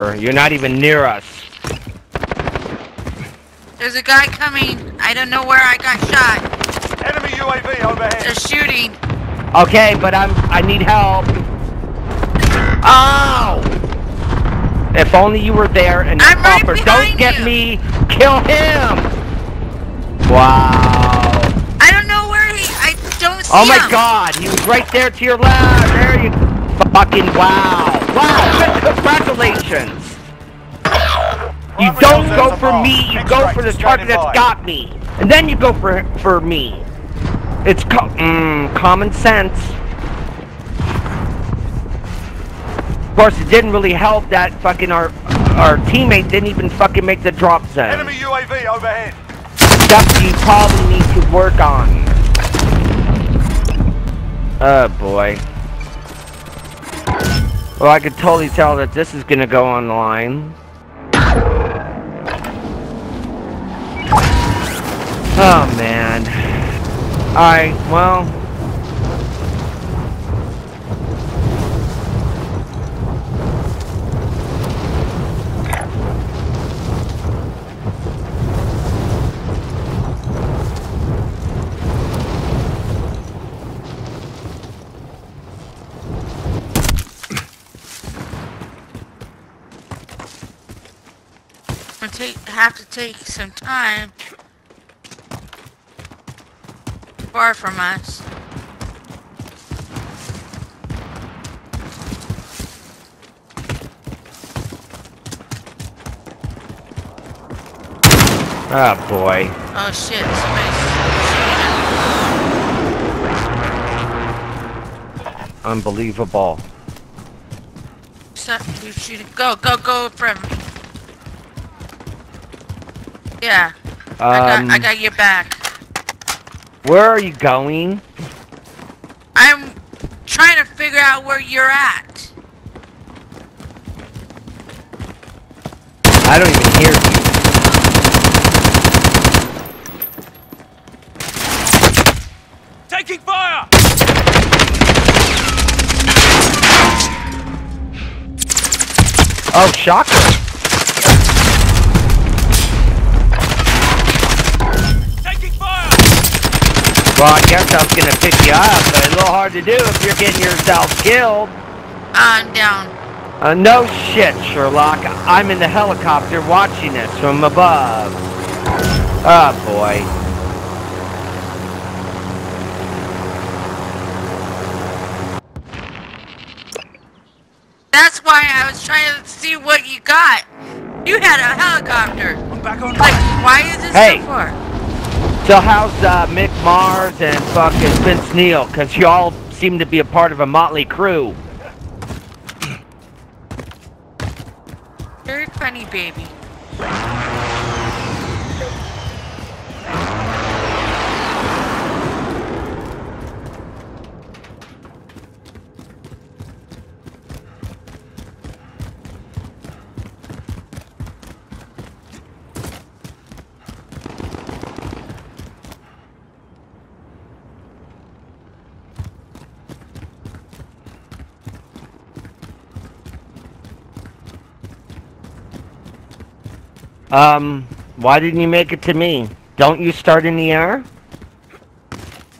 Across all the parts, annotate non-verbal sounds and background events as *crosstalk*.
You're not even near us. There's a guy coming. I don't know where I got shot. Enemy UAV overhead. They're shooting. Okay, but I'm I need help. Oh! If only you were there and I'm right behind don't get you. me. Kill him. Wow. I don't know where he. I don't see Oh my him. god, he was right there to your left. There you fucking wow. Wow, congratulations. You don't go for me, you go for the target that's got me. And then you go for for me. It's co mm, common sense. Of course, it didn't really help that fucking our our teammate didn't even fucking make the drop zone. Enemy UAV overhead. Stuff you probably need to work on. Oh boy. Well, I could totally tell that this is gonna go online. Oh man. Alright, well. I take, have to take some time. Far from us. Oh boy. Oh shit! Somebody's Unbelievable. shooting. Stop! Who's shooting? Go! Go! Go! From. Yeah. I Um, got. I got your back. where are you going? I'm trying to figure out where you're at. I don't even hear you. Taking fire. Oh, shocker. Well, I guess I was gonna pick you up, but it's a little hard to do if you're getting yourself killed. I'm down. Uh, no shit, Sherlock. I'm in the helicopter watching this from above. Oh boy. That's why I was trying to see what you got. You had a helicopter. I'm back on. Like, why is this Hey. so far? So how's uh, Mick Mars and fucking Vince Neil? Cause y'all seem to be a part of a motley crew. Very funny, baby. Um, why didn't you make it to me? Don't you start in the air?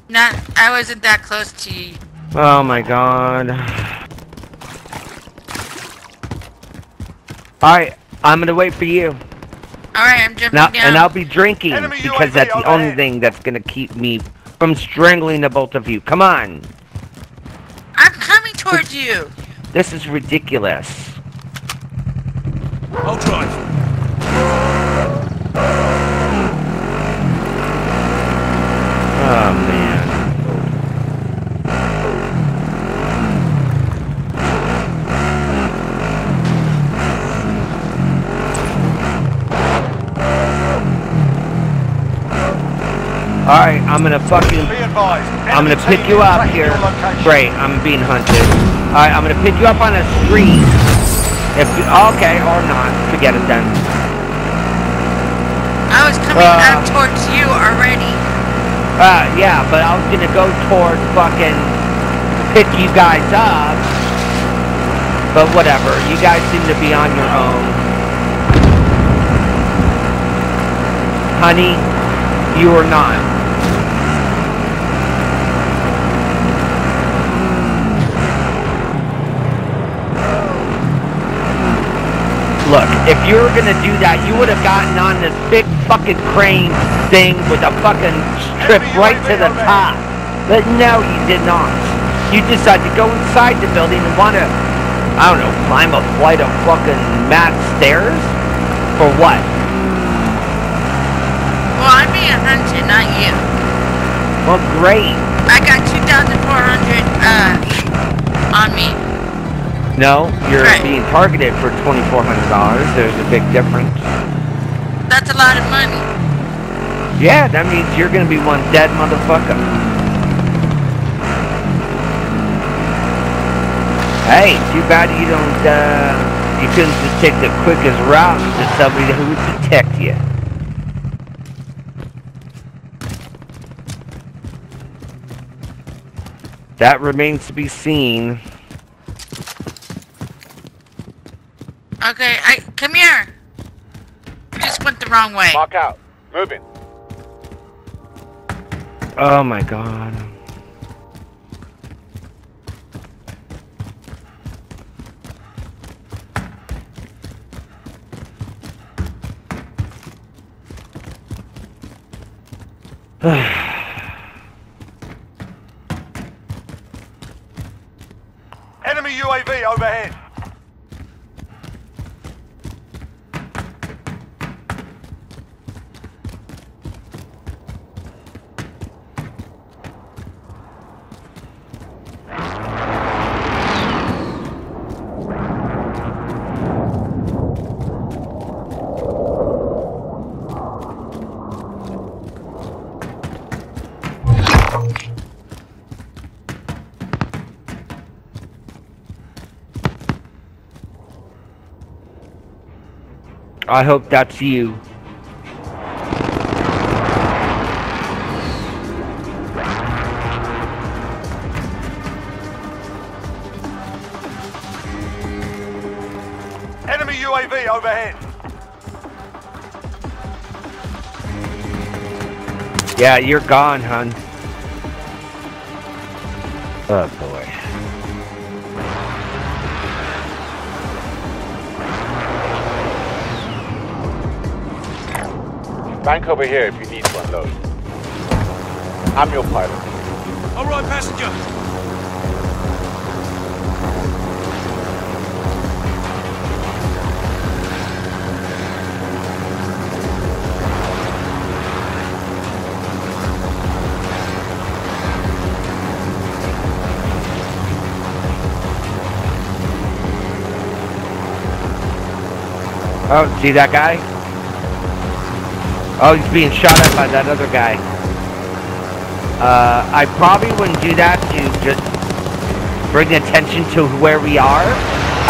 Not, I wasn't that close to you. Oh my god. Alright, I'm gonna wait for you. Alright, I'm jumping Now, down. and I'll be drinking Enemy because UAV that's the only overhead. thing that's gonna keep me from strangling the both of you. Come on. I'm coming towards you. This is ridiculous. I'll drive. Alright, I'm gonna fucking Be. I'm gonna pick you up here. Great, I'm being hunted. Alright, I'm gonna pick you up on a street. If you okay, or not. Forget it then. I was coming Uh. up towards you already. Uh, yeah, but I was gonna go towards fucking pick you guys up. But whatever, you guys seem to be on your own. Honey, you are not. Look, if you were gonna do that, you would have gotten on this big fucking crane thing with a fucking strip right to the top. But no, you did not. You decided to go inside the building and want to, I don't know, climb a flight of fucking mat stairs? For what? Well, I'm being hunted, not you. Well, great. I got 2,400 uh, on me. No, you're Right. being targeted for $2,400. There's a big difference. That's a lot of money. Yeah, that means you're gonna be one dead motherfucker. Hey, too bad you don't, uh, you couldn't just take the quickest route to somebody who would protect you. That remains to be seen. Okay, I come here. You just went the wrong way. Mark out. Moving. Oh my god. *sighs* *sighs* Enemy UAV overhead. I hope that's you. Enemy UAV overhead. Yeah, you're gone, hun. Oh boy. Bank over here if you need to unload. I'm your pilot. All right, passenger. Oh, see that guy? Oh, he's being shot at by that other guy. Uh, I probably wouldn't do that to just bring attention to where we are.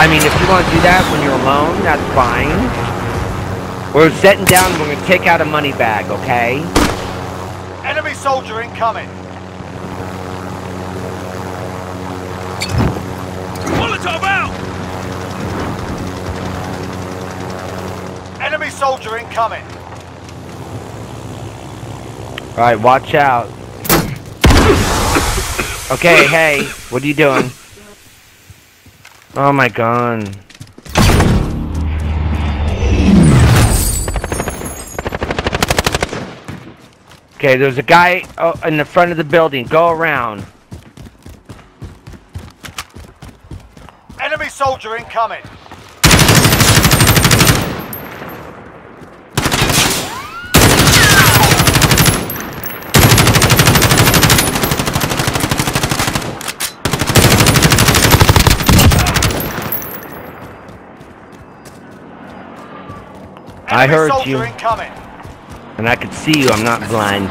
I mean, if you want to do that when you're alone, that's fine. We're sitting down, we're going to take out a money bag, okay? Enemy soldier incoming. Molotov out! Enemy soldier incoming. Alright, watch out. Okay, hey, what are you doing? Oh my god. Okay, there's a guy oh, in the front of the building. Go around. Enemy soldier incoming. I heard you. incoming. And I can see you, I'm not blind.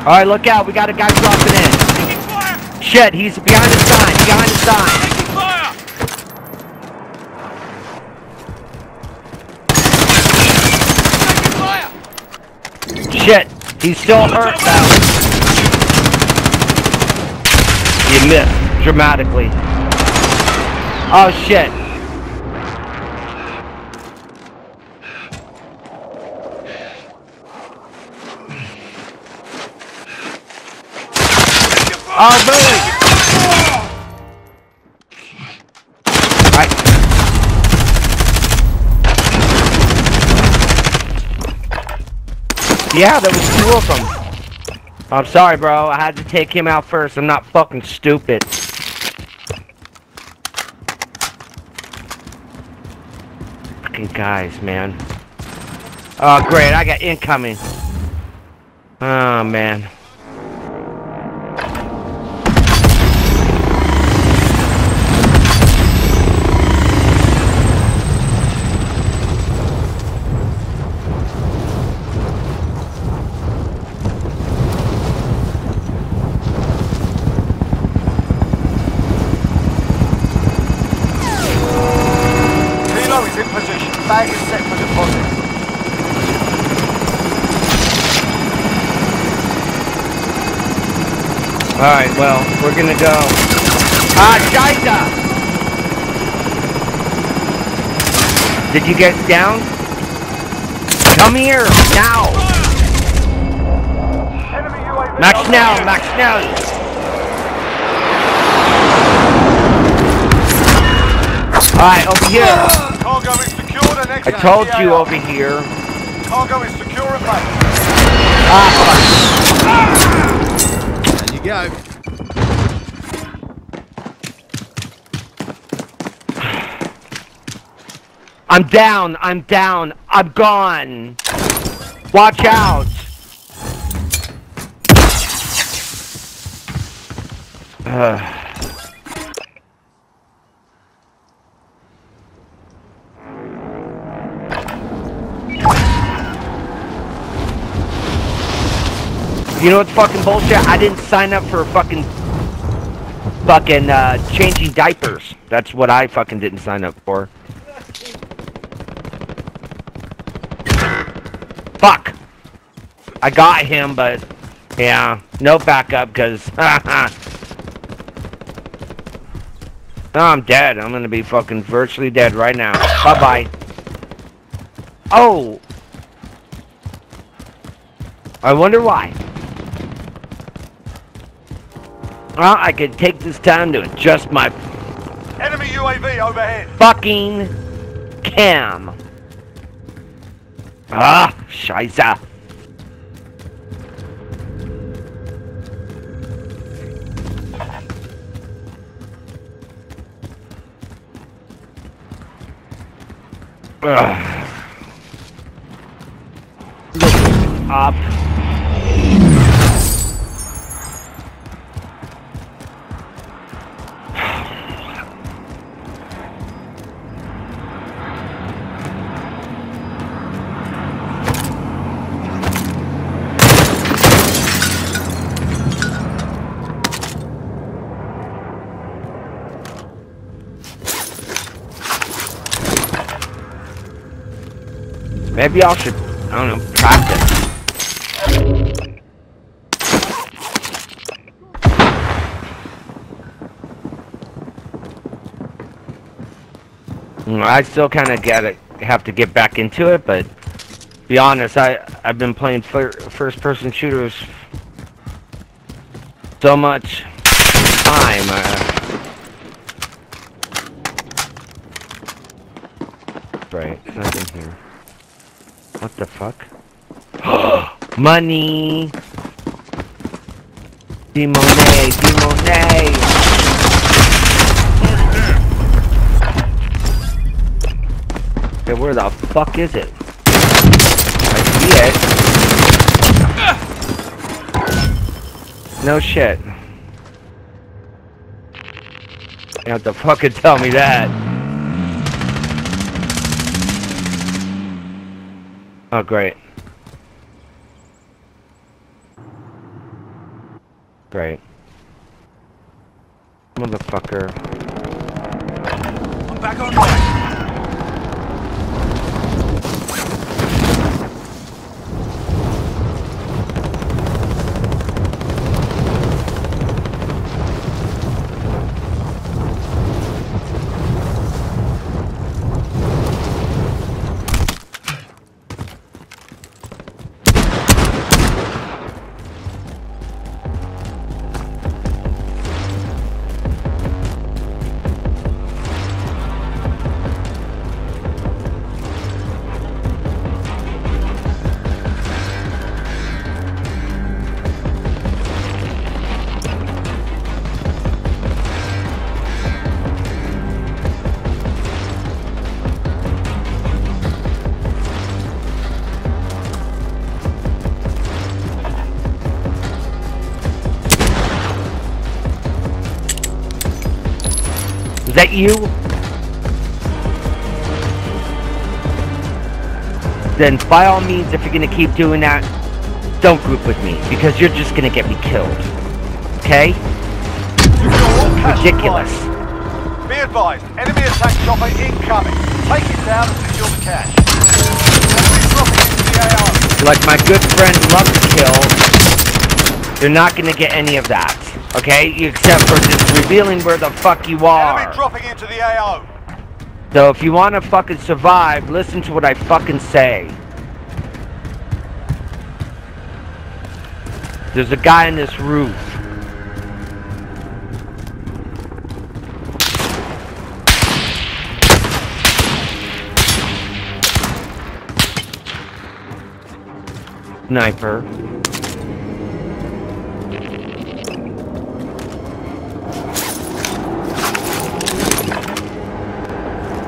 Alright, look out, we got a guy dropping in. Shit, he's behind the sign, behind the sign. Shit, he's still hurt though. You missed dramatically. Oh shit. Oh! Right. Yeah, there was two of them. I'm sorry, bro. I had to take him out first. I'm not fucking stupid. Fucking guys, man. Oh, great. I got incoming. Oh, man. Alright, well, we're gonna go. Ah, Scheisse! Did you get down? Come here, now! Enemy UAV. Max now, Max now! Alright, over here. Cargo is secured and I told you over here. Cargo is secure and back. Ah, There you go. I'm down, I'm down, I'm gone! Watch out! *sighs* *sighs* You know what's fucking bullshit? I didn't sign up for fucking fucking uh, changing diapers. That's what I fucking didn't sign up for. Fuck! I got him, but yeah, no backup because *laughs* oh, I'm dead. I'm gonna be fucking virtually dead right now. Bye bye. Oh, I wonder why. Well, I could take this time to adjust my Enemy UAV overhead. fucking cam. Ah, scheiße. Ugh. Up. Maybe I should, I don't know, practice. Mm, I still kind of it, have to get back into it, but be honest, I I've been playing fir first-person shooters so much time. Uh, right, there's nothing here. What the fuck? Money! Demone, Demone! Okay, where the fuck is it? I see it. No shit. You have to fucking tell me that. Oh, great. Great. Motherfucker. That you? Then by all means, if you're gonna keep doing that, don't group with me because you're just gonna get me killed. Okay? You've got all cash Ridiculous. Be advised, enemy attack chopper incoming. Take it down and secure the cash. Enemy dropping into the AO. Like my good friend loves to kill, you're not gonna get any of that. Okay? Except for just revealing where the fuck you are. Enemy dropping into the AO. So if you want to fucking survive, listen to what I fucking say. There's a guy in this roof. Sniper.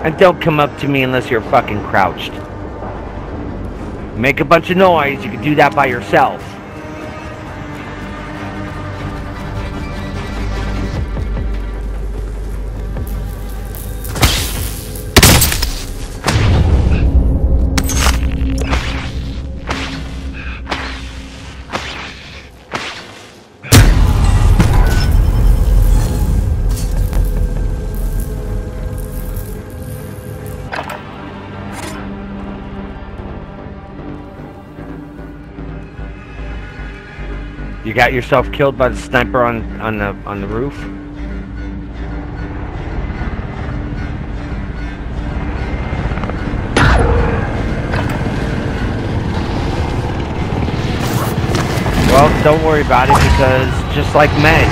And don't come up to me unless you're fucking crouched. Make a bunch of noise, you can do that by yourself. Got yourself killed by the sniper on on the on the roof. Well, don't worry about it because just like men,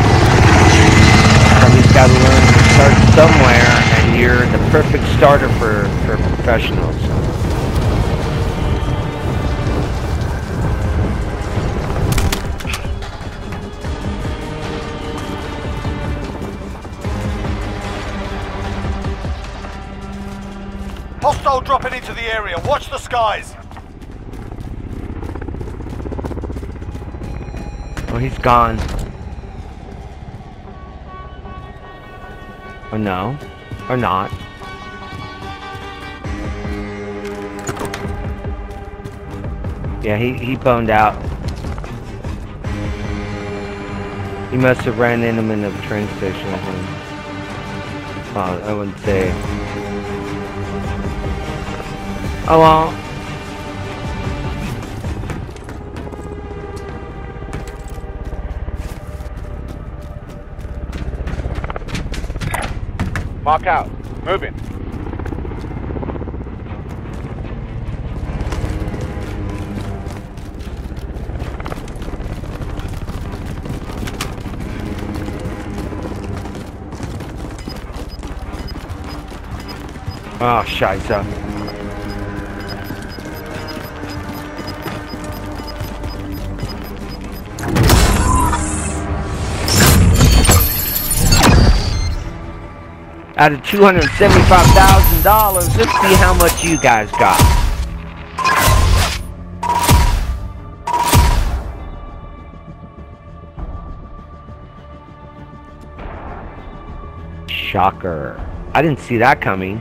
somebody's got to learn to start somewhere, and you're the perfect starter for for professionals. Area. Watch the skies. Oh, he's gone. Or no. Or not. Yeah, he, he boned out. He must have ran into him in the train station. Oh, I wouldn't say. Oh well. Mark out. Moving. Ah, oh, scheiße. Out of $275,000, let's see how much you guys got. Shocker. I didn't see that coming.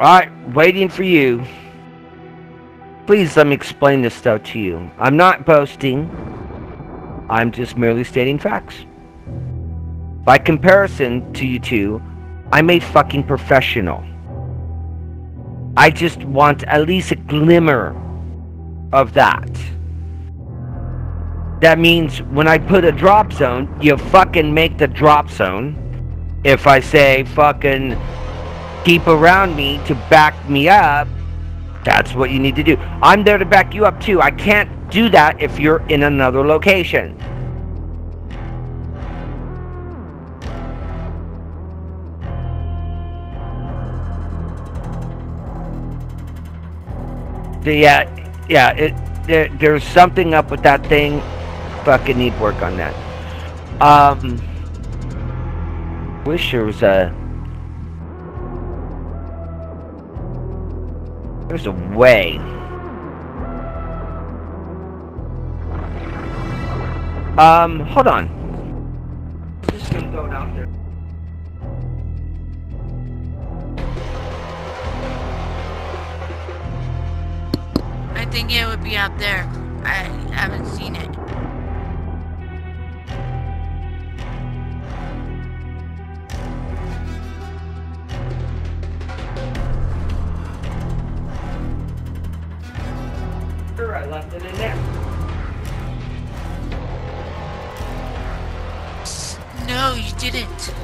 Alright, waiting for you. Please let me explain this stuff to you. I'm not boasting. I'm just merely stating facts. By comparison to you two, I'm a fucking professional. I just want at least a glimmer of that. That means when I put a drop zone, you fucking make the drop zone. If I say fucking deep around me to back me up, that's what you need to do. I'm there to back you up too. I can't do that if you're in another location. The, yeah, yeah, there, there's something up with that thing. Fucking need work on that. Um, wish there was a There's a way. Um, hold on. Just gonna it out there. I think it would be out there. I haven't seen it. I left it in there. No, you didn't.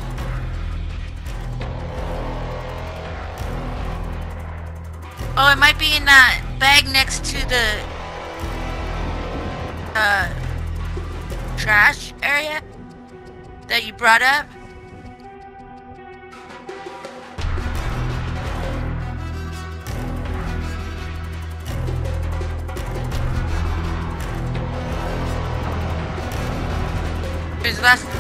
Oh, it might be in that bag next to the uh trash area that you brought up. There's less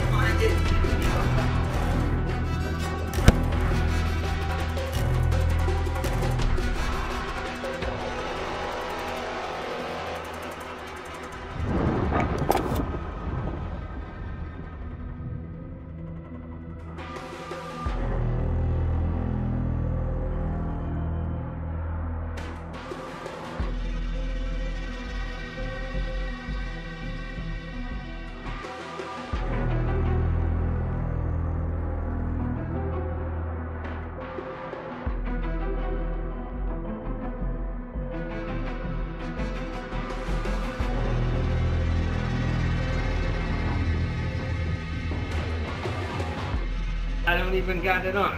even got it on.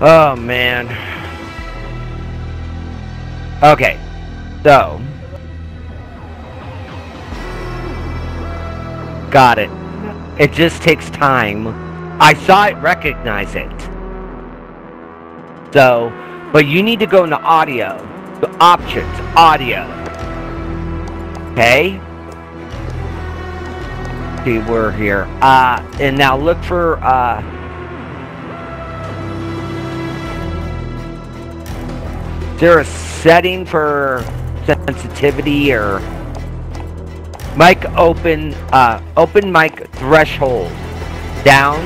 Oh man. Okay. So. Got it. It just takes time. I saw it recognize it. So, but you need to go into audio. The options, audio. Okay. See, we're here. Uh, and now look for, uh, is there a setting for sensitivity or mic open, uh, open mic threshold down?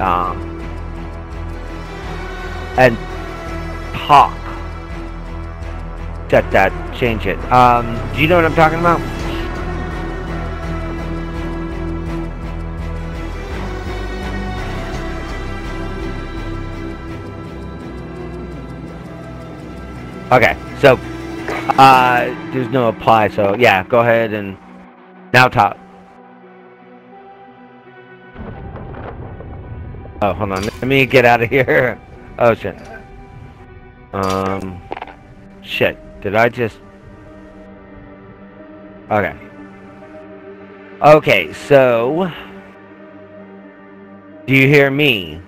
Um, and talk set that, change it. Um, do you know what I'm talking about? Okay, so, uh, there's no apply, so yeah, go ahead and now talk. Oh, hold on, let me get out of here. *laughs* Oh, shit. Um, shit. Did I just... Okay. Okay, so... Do you hear me?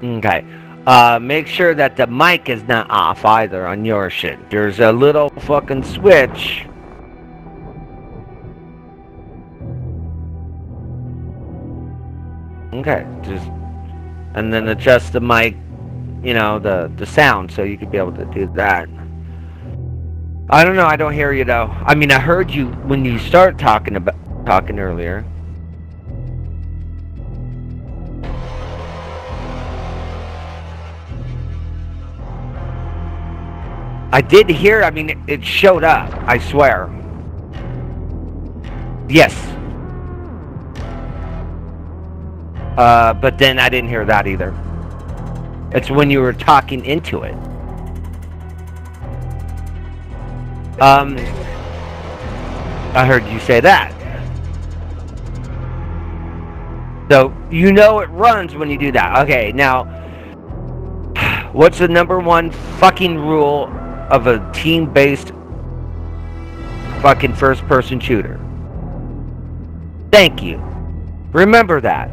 Okay. Uh, make sure that the mic is not off either on your shit. There's a little fucking switch. Okay, just... And then adjust the mic you know the the sound so you could be able to do that. I don't know i don't hear you though. I mean i heard you when you start talking about talking earlier. I did hear i mean it, it showed up i swear. Yes. Uh but then i didn't hear that either it's when you were talking into it. Um, I heard you say that. So, you know it runs when you do that. Okay, now, what's the number one fucking rule of a team-based fucking first-person shooter? Thank you. Remember that.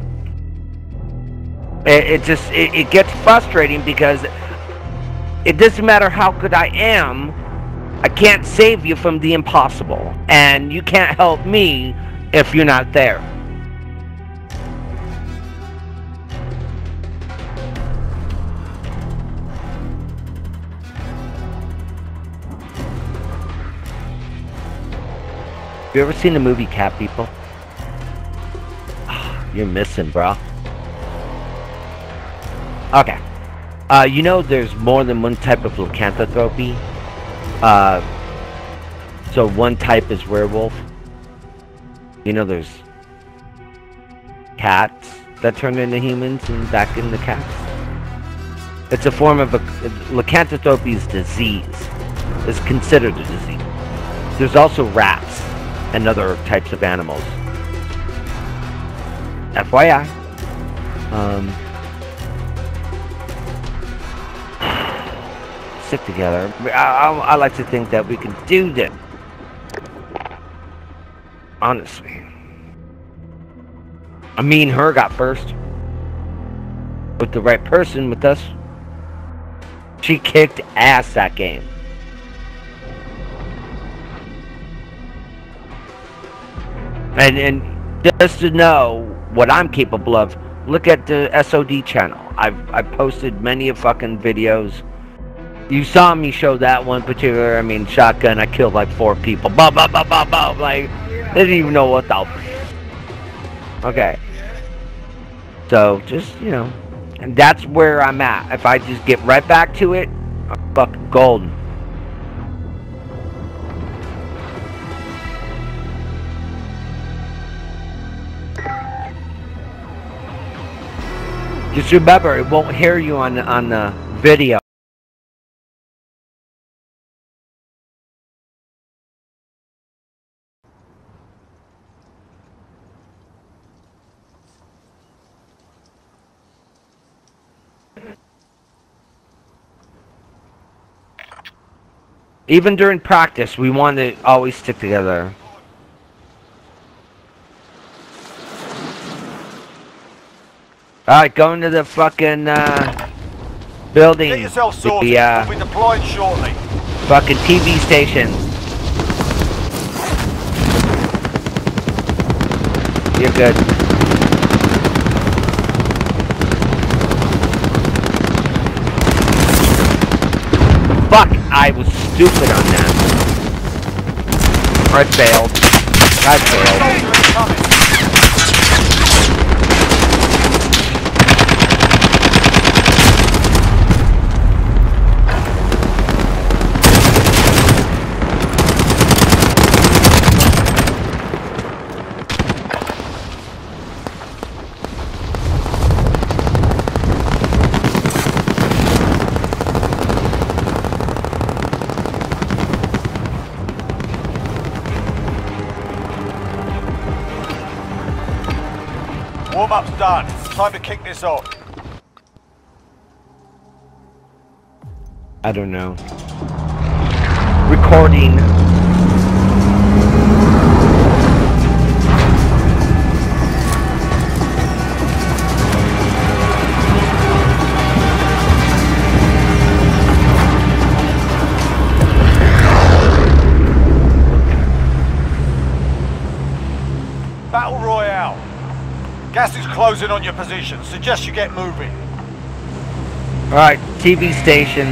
It, just it, it gets frustrating because it doesn't matter how good I am, I can't save you from the impossible, and you can't help me if you're not there. You ever seen the movie Cat People? *sighs* You're missing, bro. Okay. Uh, you know there's more than one type of lycanthropy? Uh, so one type is werewolf. You know there's cats that turn into humans and back into cats. It's a form of a lycanthropy's disease. It's considered a disease. There's also rats and other types of animals. FYI. Um, stick together. I, I, I like to think that we can do this. Honestly. I mean, her got first. With the right person with us. She kicked ass that game. And and just to know what I'm capable of, look at the SOD channel. I've I've posted many of fucking videos. You saw me show that one particular, I mean, shotgun. I killed like four people. Bah, bah, bah, bah, bah. Like, they didn't even know what the. Okay. So, just, you know. And that's where I'm at. If I just get right back to it, I'm fucking golden. Just remember, it won't hear you on on the video. Even during practice, we want to always stick together. Alright, going to the fucking, uh, building. Get yourself sorted. The, uh, we'll be deployed shortly. fucking TV station. You're good. Fuck, I was stupid on that. I failed. I failed. Time to kick this off. I don't know. Recording. Closing on your position. Suggest you get moving. Alright, TV station.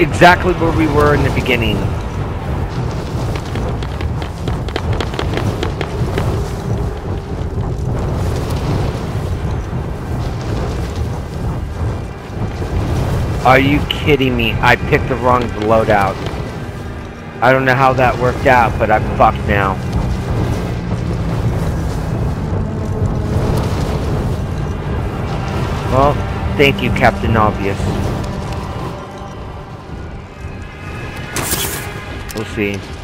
Exactly where we were in the beginning. Are you kidding me? I picked the wrong loadout. I don't know how that worked out, but I'm fucked now. Well, thank you, Captain Obvious. We'll see.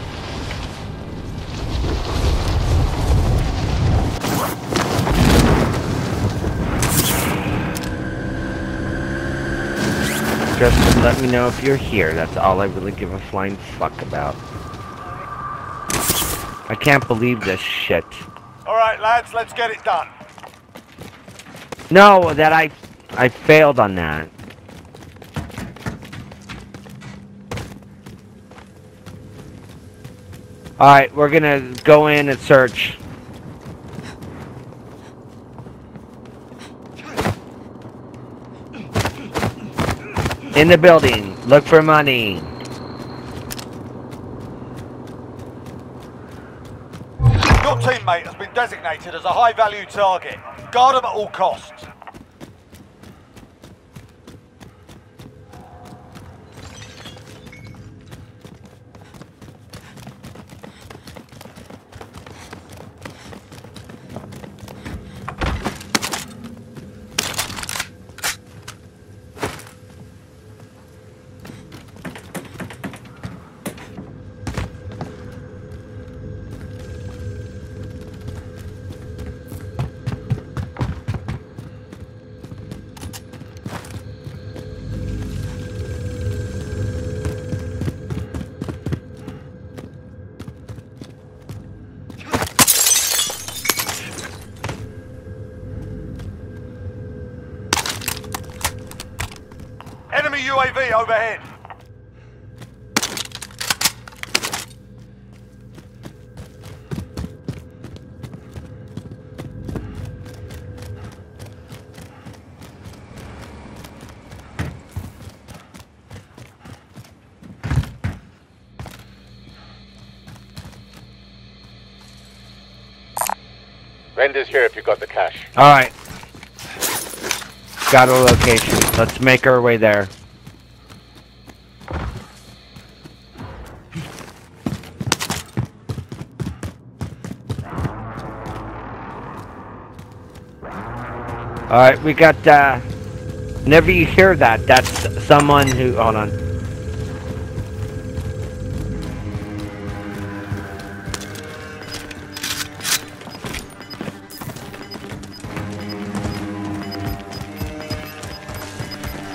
Just let me know if you're here. That's all I really give a flying fuck about. I can't believe this shit. All right, lads, let's get it done. No, that I I failed on that. Alright, we're gonna go in and search. In the building, look for money. Your teammate has been designated as a high-value target. Guard him at all costs. UAV overhead. Vendors here if you got the cash. Alright. Got a location. Let's make our way there. Alright, we got, uh... Whenever you hear that, that's someone who... Hold on.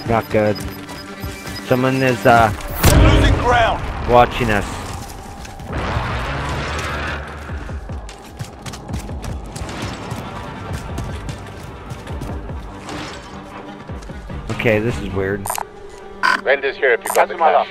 Not good. Someone is, uh, Losing ground. watching us. Okay, this is weird. Vendors here if you got the cash.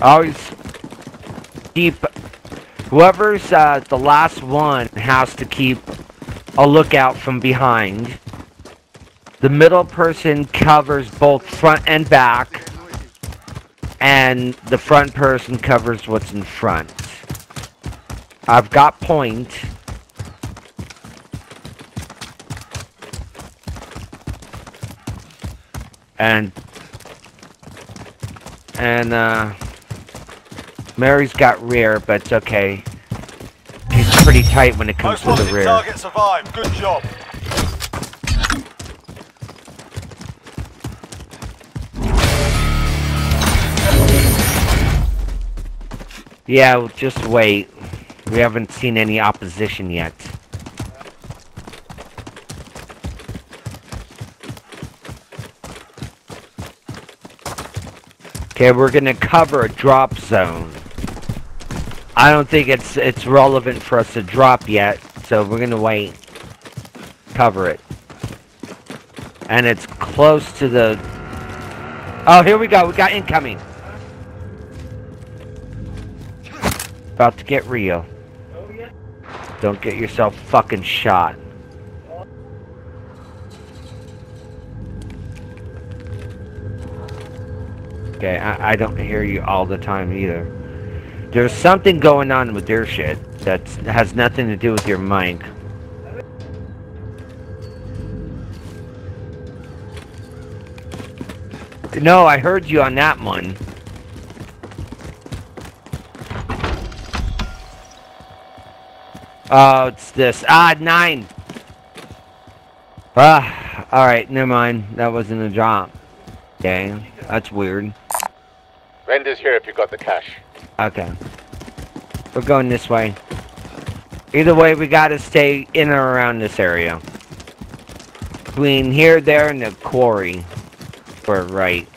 Always keep whoever's uh, the last one has to keep a lookout from behind. The middle person covers both front and back, and the front person covers what's in front. I've got point. And and uh Mary's got rear, but it's okay. She's pretty tight when it comes Most to the rear. target survived. Good job. Yeah, just wait. We haven't seen any opposition yet. Okay, we're gonna cover a drop zone. I don't think it's it's relevant for us to drop yet, so we're gonna wait. Cover it. And it's close to the... Oh, here we go. We got incoming. About to get real. Don't get yourself fucking shot. Okay, I, I don't hear you all the time either. There's something going on with your shit that has nothing to do with your mic. No, I heard you on that one. Oh, it's this. Ah, nine. Ah. Alright, never mind. That wasn't a drop. Dang, that's weird. Render's here if you got the cash. Okay. We're going this way. Either way, we gotta stay in or around this area. Between here, there, and the quarry. We're right.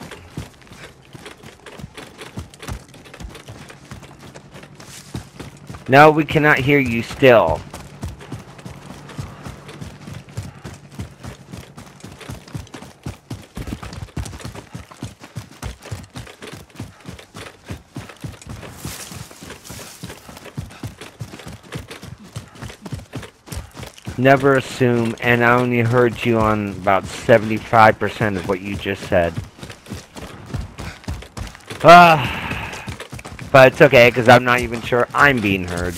No, we cannot hear you still. Never assume, and I only heard you on about 75% of what you just said. Ah, but it's okay, because I'm not even sure I'm being heard.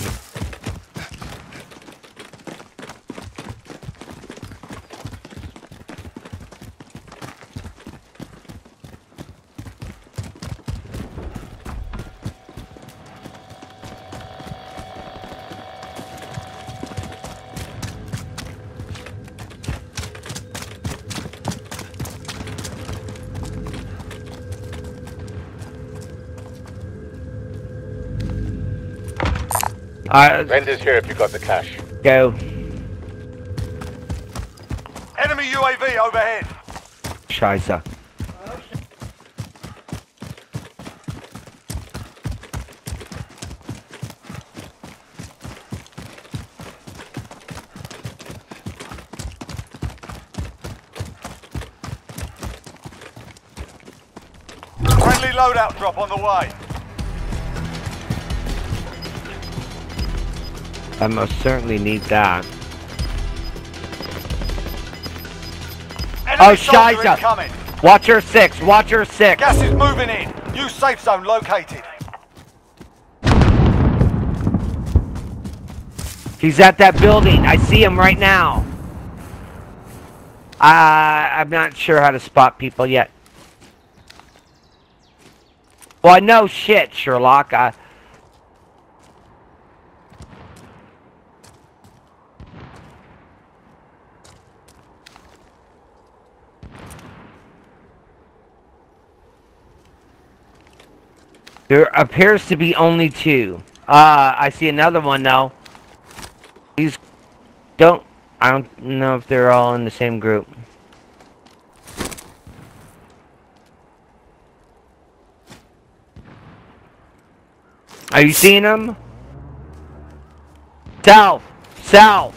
Alright, Render's here if you got the cash. go. Enemy UAV overhead. Scheiße. Friendly loadout drop on the way. I most certainly need that. Enemy Oh, Shiza. incoming. Watch her six, watch her six. Gas is moving in. New safe zone located. He's at that building. I see him right now. Uh, I'm not sure how to spot people yet. Well, I know shit, Sherlock. I, There appears to be only two. Uh, I see another one though. These don't. I don't know if they're all in the same group. Are you seeing them? South! South!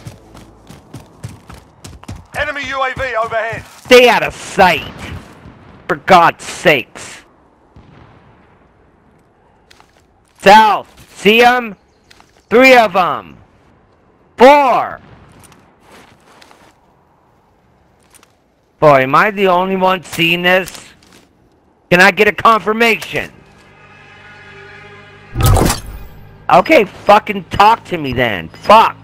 Enemy UAV overhead. Stay out of sight! For God's sakes! South! See them? Three of them! Four! Boy, am I the only one seeing this? Can I get a confirmation? Okay, fucking talk to me then. Fuck.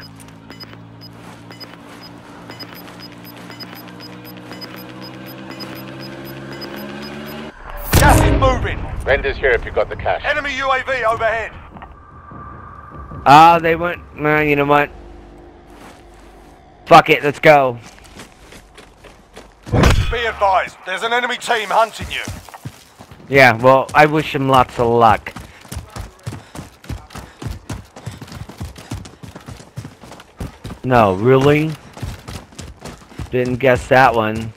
Gas moving. Render's here if you got the cash. Enemy UAV overhead. Ah, they went. Well, you know what? Fuck it, let's go. Be advised, there's an enemy team hunting you. Yeah, well, I wish him lots of luck. No, really? Didn't guess that one.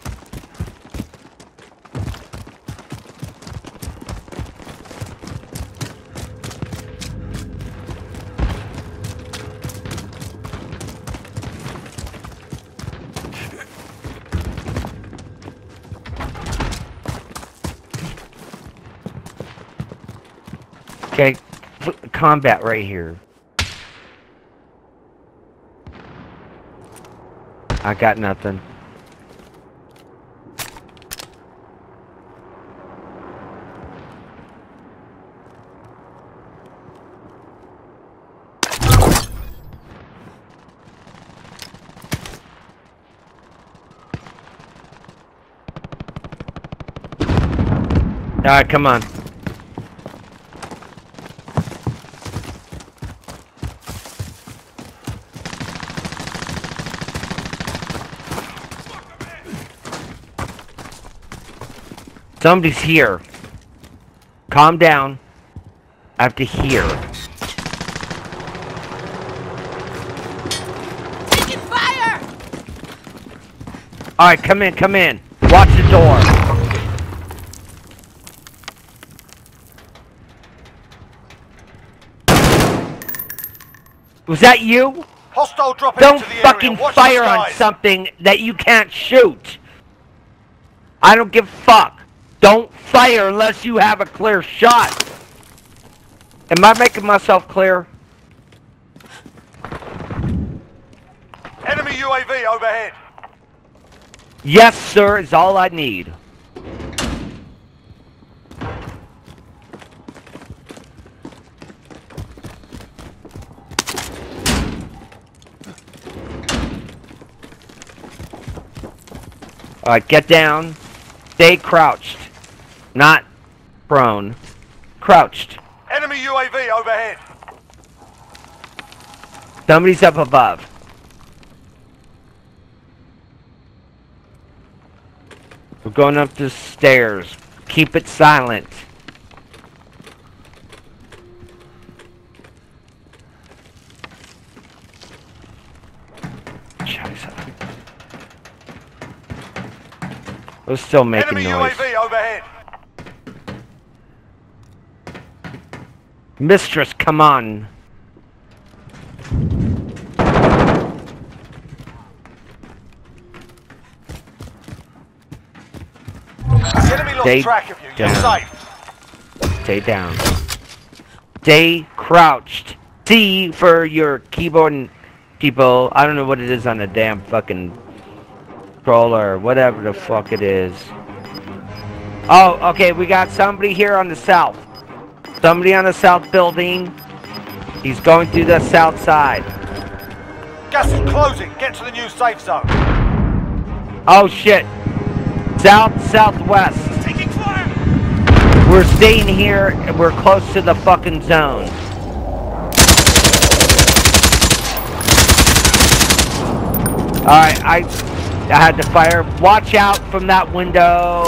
Okay, f- combat right here. I got nothing. Alright, come on. Somebody's here. Calm down. I have to hear. Taking fire! Alright, come in, come in. Watch the door. Was that you? Hostile dropping Don't into the fucking area. Watch fire the on something that you can't shoot. I don't give a fuck. Don't fire unless you have a clear shot. Am I making myself clear? Enemy UAV overhead. Yes, sir, is all I need. Alright, get down. Stay crouched. Not prone. Crouched. Enemy UAV overhead. Somebody's up above. We're going up the stairs. Keep it silent. Scheiße. We're still making Enemy noise. UAV overhead. Mistress, come on. The enemy lost Stay track of you. You're down. safe. Stay down. Stay crouched. C for your keyboard people. I don't know what it is on the damn fucking controller whatever the fuck it is. Oh, okay, we got somebody here on the south. Somebody on the south building. He's going through the south side. Gas is closing. Get to the new safe zone. Oh shit. South, southwest. Taking fire. We're staying here and we're close to the fucking zone. Alright, I I had to fire. Watch out from that window.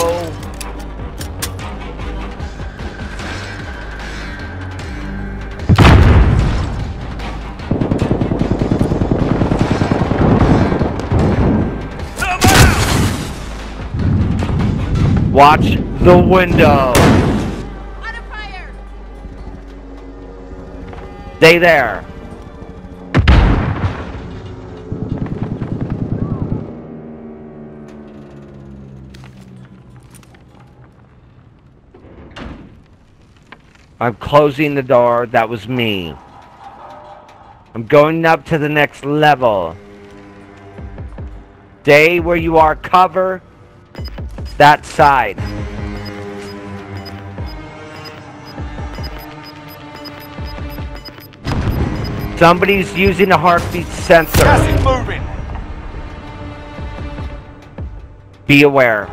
Watch the window. Out of fire! Stay there. I'm closing the door. That was me. I'm going up to the next level. Stay where you are. Cover that side. Somebody's using a heartbeat sensor. Gas moving. Be aware.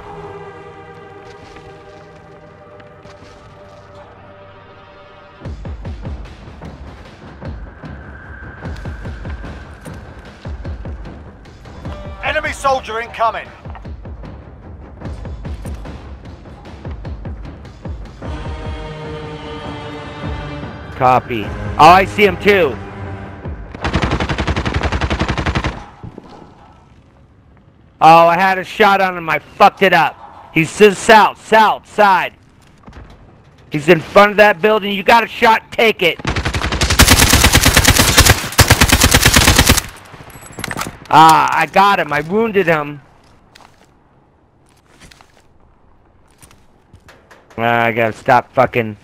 Enemy soldier incoming. Copy. Oh, I see him too. Oh, I had a shot on him. I fucked it up. He's to the south, south, side. He's in front of that building. You got a shot, take it. Ah, I got him. I wounded him. Ah, I gotta stop fucking.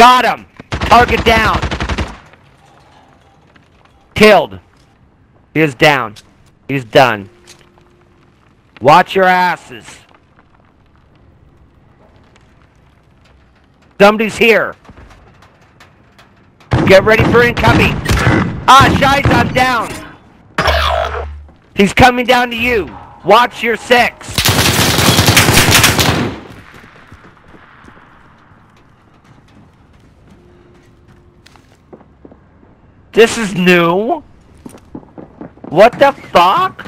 Got him! Target down! Killed. He is down. He's done. Watch your asses. Somebody's here. Get ready for incoming. Ah, Shies, I'm down. He's coming down to you. Watch your six. This is new. What the fuck?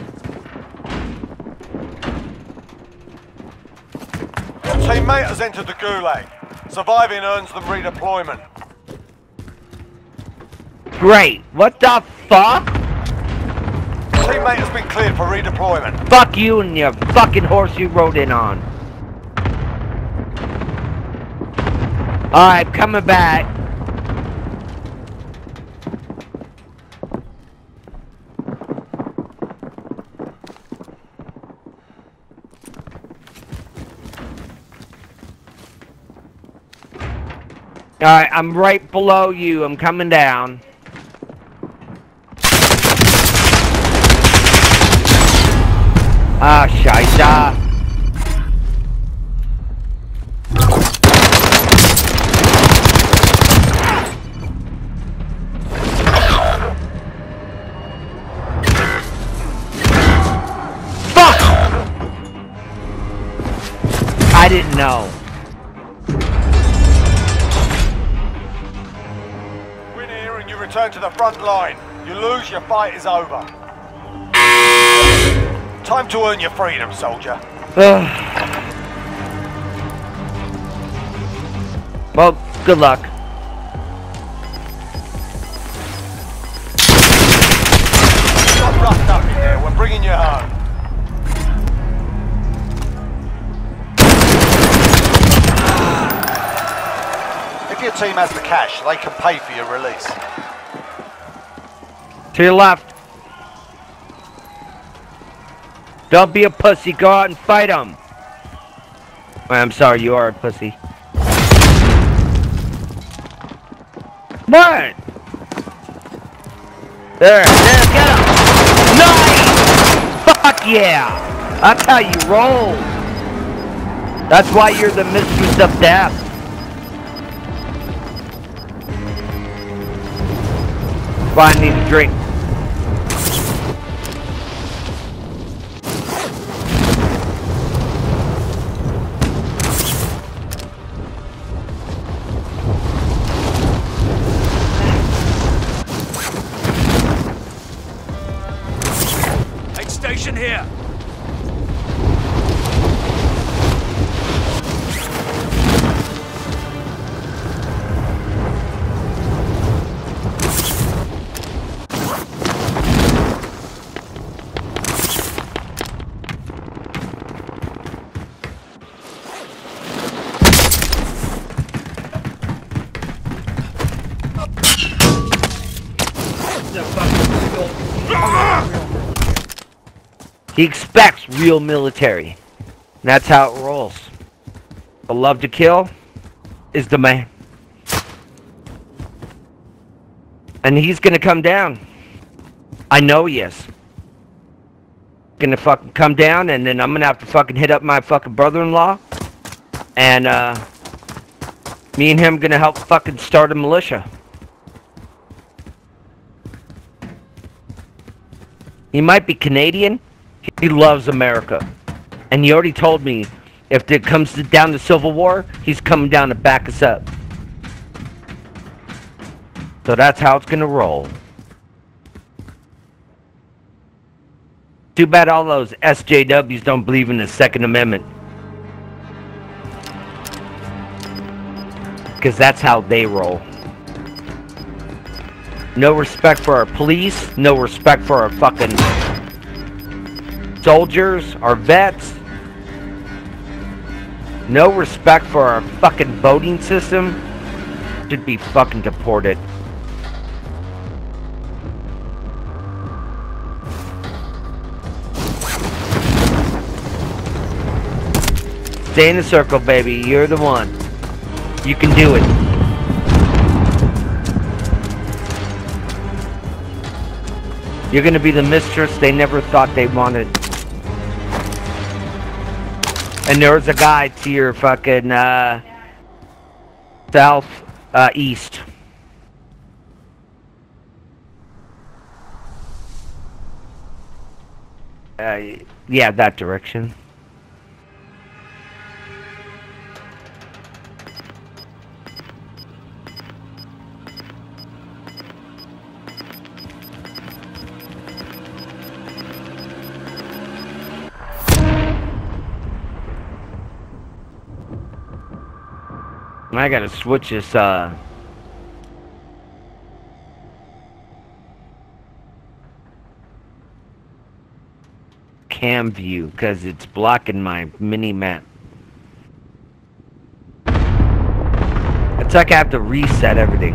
Your teammate has entered the gulag. Surviving earns them redeployment. Great. What the fuck? Teammate has been cleared for redeployment. Fuck you and your fucking horse you rode in on. Alright, coming back. Alright, I'm right below you. I'm coming down. Ah, scheiße. Front line. You lose, your fight is over. Time to earn your freedom, soldier. *sighs* Well, good luck. Not roughed up in there. We're bringing you home. If your team has the cash, they can pay for your release. To your left. Don't be a pussy. Go out and fight them. I'm sorry, you are a pussy. What? There, there, get him! Nice! Fuck yeah! That's how you roll. That's why you're the mistress of death. I need a drink. Aid station here. He expects real military. And that's how it rolls. The love to kill is the man. And he's gonna come down. I know he is. Gonna fucking come down and then I'm gonna have to fucking hit up my fucking brother-in-law. And uh me and him gonna help fucking start a militia. He might be Canadian. He loves America. And he already told me if it comes to, down to Civil War, he's coming down to back us up. So that's how it's gonna roll. Too bad all those SJWs don't believe in the Second Amendment. Because that's how they roll. No respect for our police, no respect for our fucking soldiers, our vets. No respect for our fucking voting system. Should be fucking deported. Stay in the circle, baby. You're the one. You can do it. You're gonna be the mistress they never thought they wanted. And there's a guy to your fucking uh, south uh, east. Uh, yeah, that direction. I gotta switch this, uh... Cam view, because it's blocking my mini map. It's like I have to reset everything.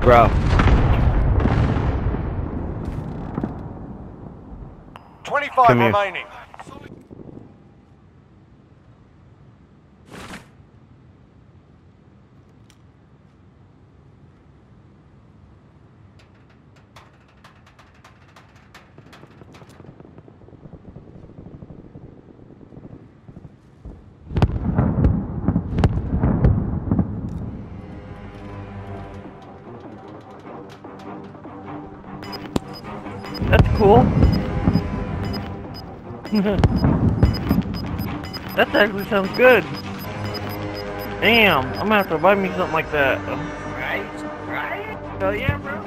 Bro. Twenty-five Come here. remaining. *laughs* that actually sounds good. Damn, I'm gonna have to buy me something like that. Right? Right? Hell yeah, bro.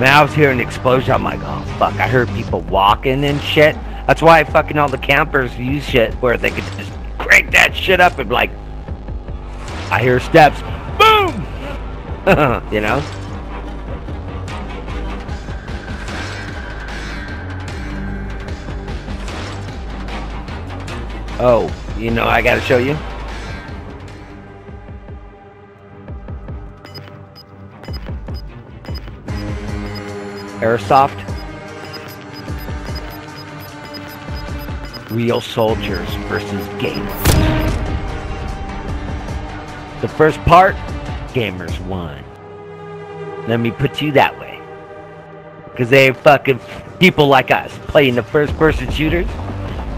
Man, I was hearing an explosion. I'm like, oh fuck! I heard people walking and shit. That's why fucking all the campers use shit where they could just crank that shit up and like, I hear steps. Boom! *laughs* you know? Oh, you know I gotta show you? Airsoft. Real soldiers versus gamers. The first part, gamers won. Let me put you that way. Because they fucking people like us playing the first person shooters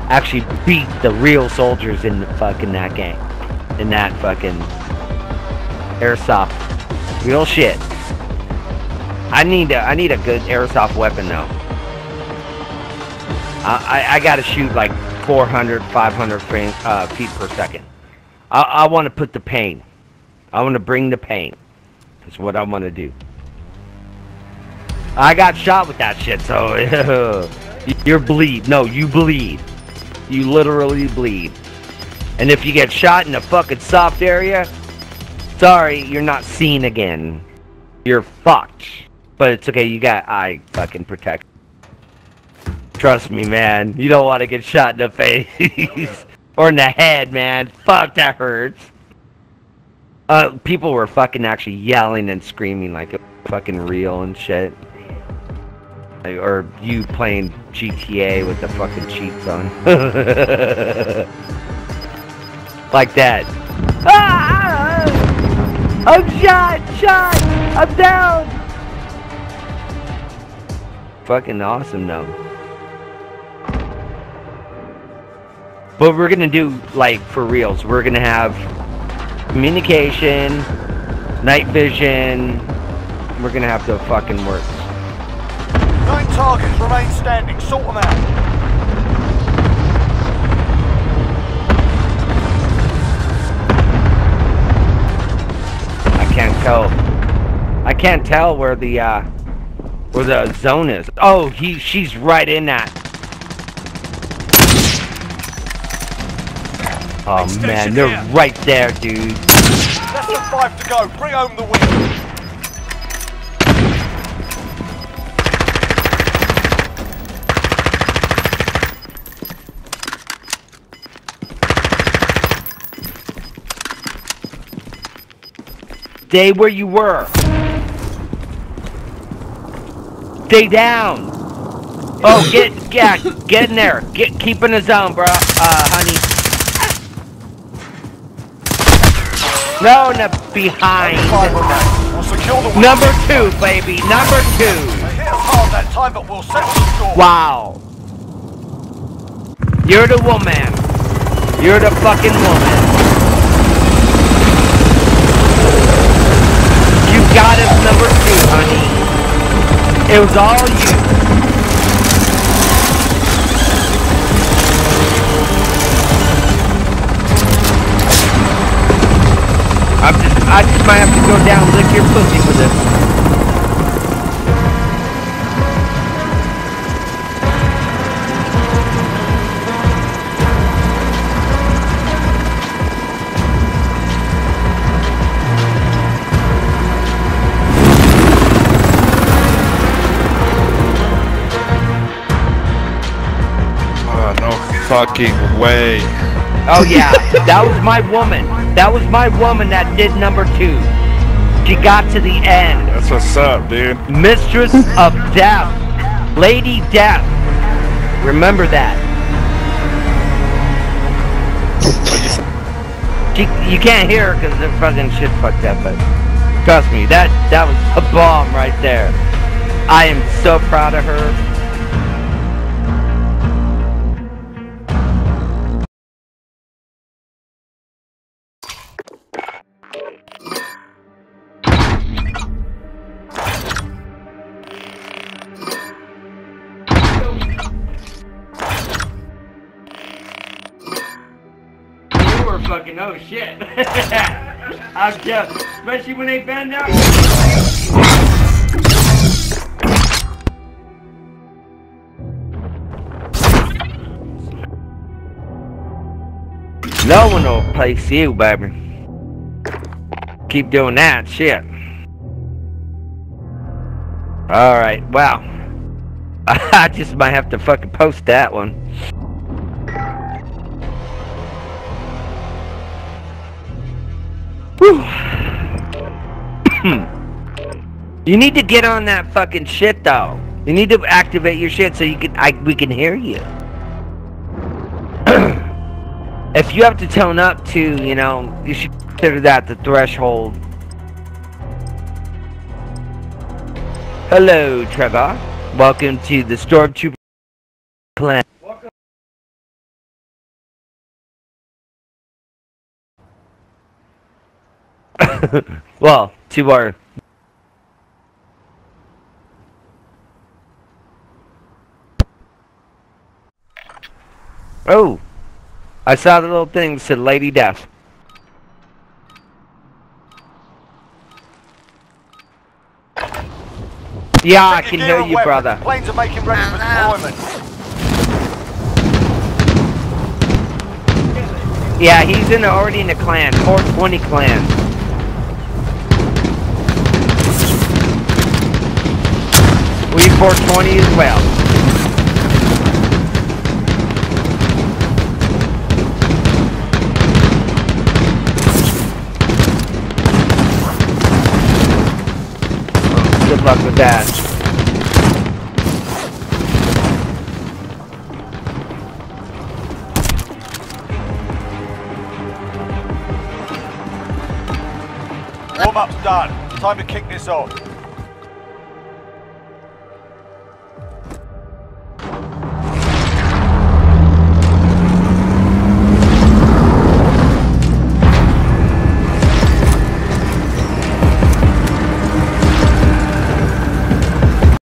actually beat the real soldiers in the fucking that game. In that fucking airsoft. Real shit. I need a, I need a good airsoft weapon though. I, I, I gotta shoot like 400, 500 frames, uh, feet per second. I, I want to put the pain. I want to bring the pain. That's what I want to do. I got shot with that shit, so *laughs* you're bleed. No, you bleed. You literally bleed. And if you get shot in a fucking soft area, sorry, you're not seen again. You're fucked. But it's okay, you got eye fucking protection. Trust me, man. You don't want to get shot in the face. *laughs* or in the head, man. Fuck, that hurts. Uh, people were fucking actually yelling and screaming like it fucking real and shit. Or you playing GTA with the fucking cheats on. *laughs* like that. Ah! I'm shot! Shot! I'm down! Fucking awesome though. But we're gonna do, like, for reals, we're gonna have communication, night vision. We're gonna have to fucking work. Targets remain standing. Sort them out. I can't tell. I can't tell where the uh, where the zone is. Oh, he she's right in that. Oh man, they're right there, dude. Less than five to go. Bring home the win. Stay where you were. Stay down. Oh, get yeah, get in there. Get keep in the zone, bro. Uh, honey. No, no, behind. Number two, baby. Number two. Wow. You're the woman. You're the fucking woman. You got us number two, honey. It was all you. I'm just, I just might have to go down and lick your pussy for this. Fucking way. Oh yeah, *laughs* that was my woman. That was my woman that did number two. She got to the end. That's what's up, dude. Mistress of Death. Lady Death. Remember that. She, you can't hear her because the fucking shit fucked up, but trust me, that, that was a bomb right there. I am so proud of her. I'm just, especially when they bend down. No one will place you, baby. Keep doing that shit. Alright, wow. *laughs* I just might have to fucking post that one. *clears throat* you need to get on that fucking shit though. You need to activate your shit so you can I we can hear you. *clears throat* if you have to tone up to, you know, you should consider that the threshold. Hello, Trevor. Welcome to the Stormtrooper clan. *laughs* well, to our Oh, I saw the little thing that said Lady Death. Yeah, I can hear you, brother. Planes are making ready for deployment. Yeah, he's in the, already in the clan, 420 clan. We 420 as well. Good luck with that. Warm up's done. Time to kick this off.